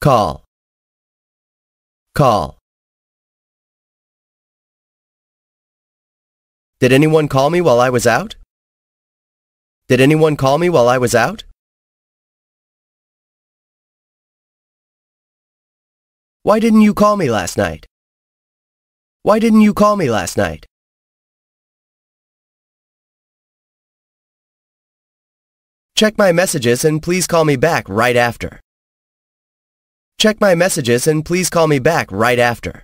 Call. Call. Did anyone call me while I was out? Did anyone call me while I was out? Why didn't you call me last night? Why didn't you call me last night? Check my messages and please call me back right after. Check my messages and please call me back right after.